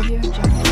Audio Jungle.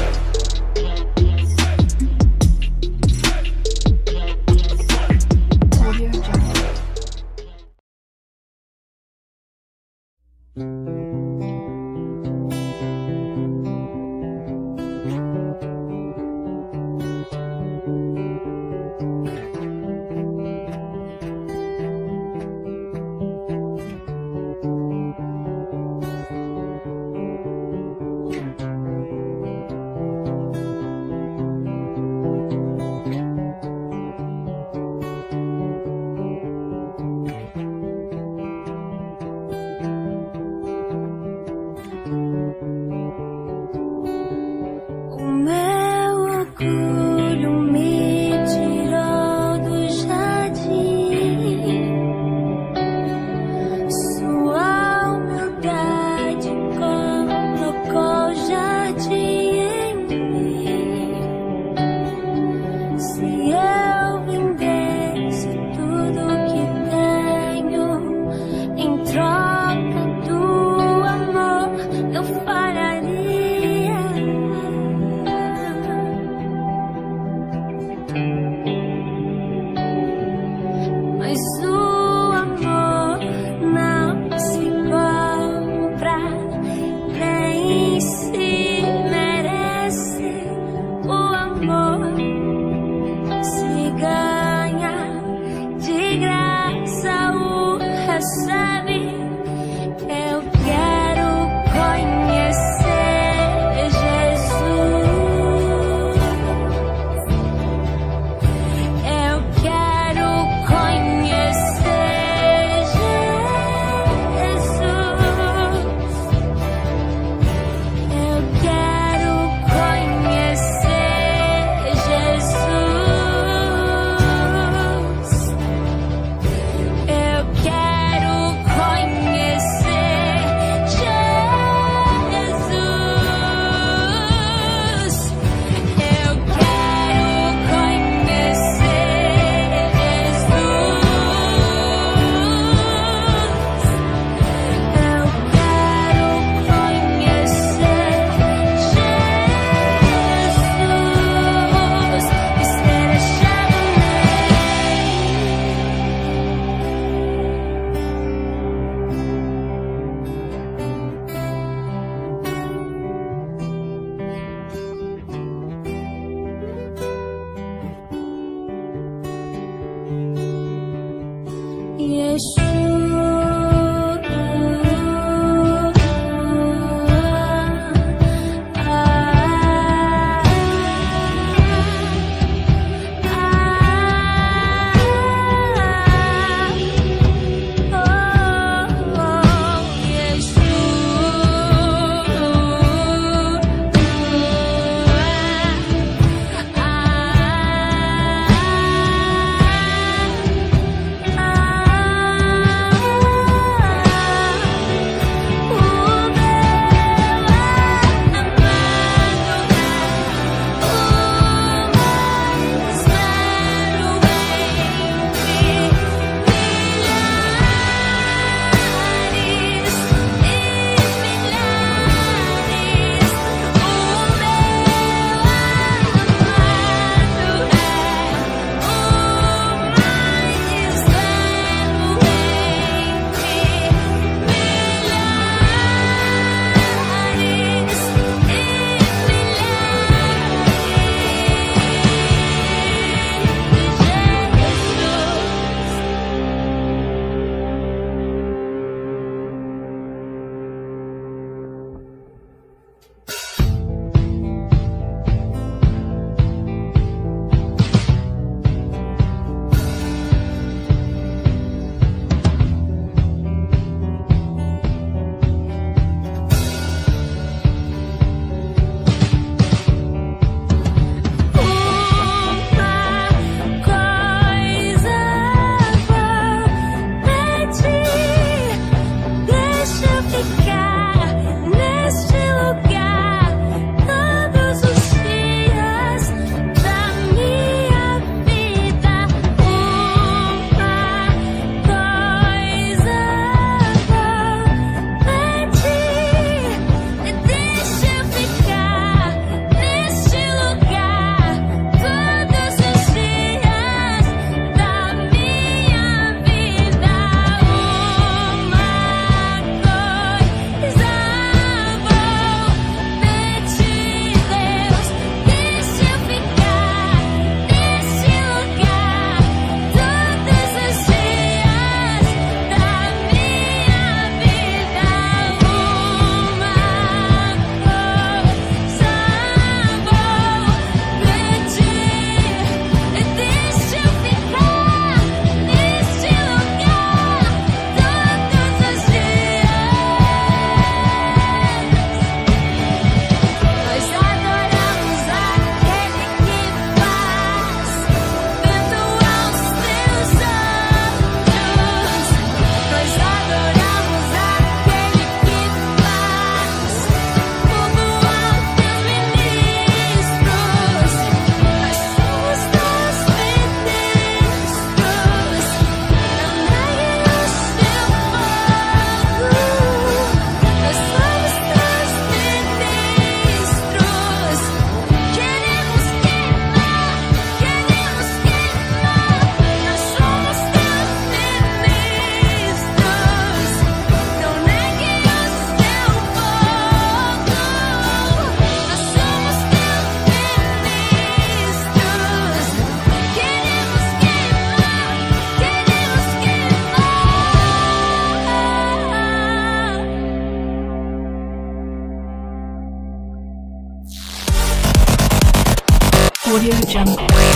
Jungle.